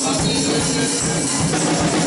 Thank you.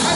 I